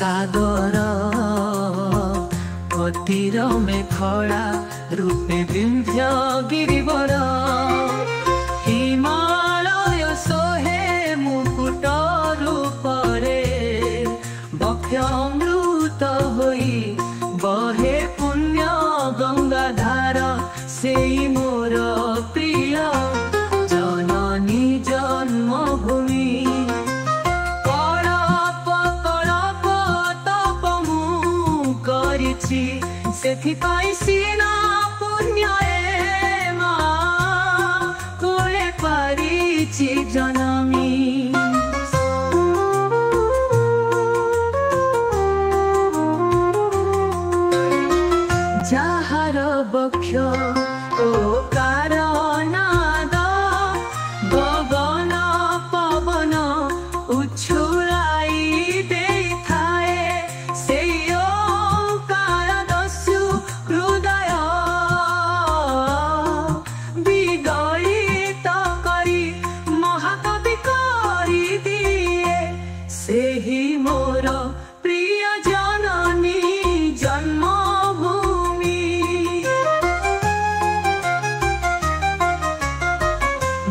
ସାଗର ଅତିର ମେଖଳା ରୂପେ Vindhya ଗିରିବର I see.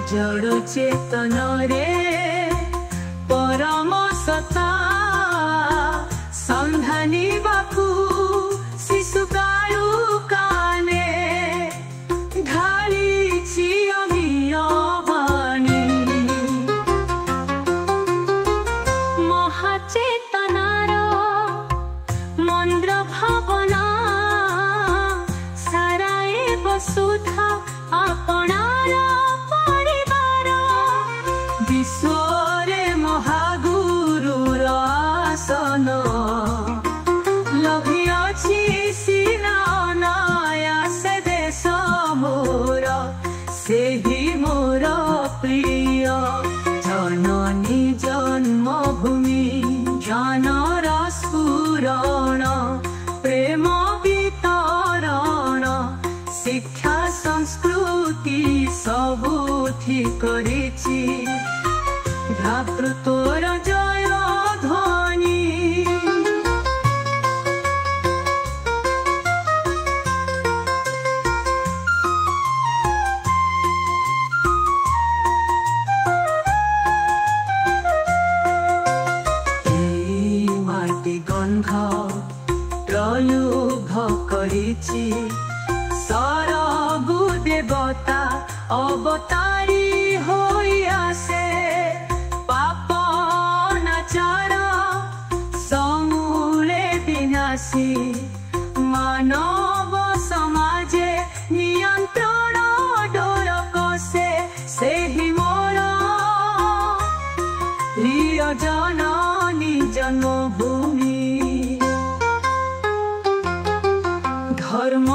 जडेतन Reshu ଶିକ୍ଷା ସଂସ୍କୃତି ସବୁ ଠିକ କରିଛି ଭ୍ରାତୃତ୍ୱର ଜୟ ଧନୀ ମାଟି ଗନ୍ଧ ପ୍ରୟୁଭ କରିଛି সরগু দেবতা অবতারী হইয়াছে পাপ নাচার সমূলে বিনাশী মানব সমাজে নিয়ন্ত্রণ ডোর কষে সেই মোর প্রিয়জননী জন্মভূমি ধর্ম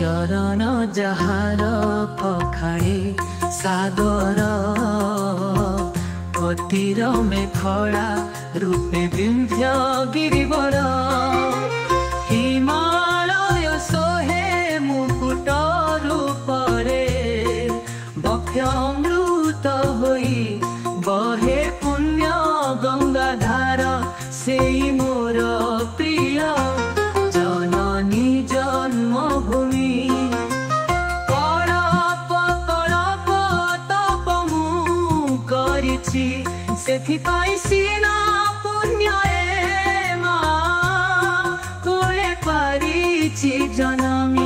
চরণ যাহার পখাই সাদর পতির মেখলা রূপে বিন্ধ্য গিরিবর হিমালয় সোহে মুকুট রূপরে বক্ষমৃত হই বহে পুণ্য গঙ্গাধার সেই মোরা ಮಾಡಿಚಿ ಸೆಥಿಪಾಯಿಸಿ ನಾ ಪುಣ್ಯೇ ಮಾ ಕೋಳೆ ಪರಿಚಿ ಜನಮಿ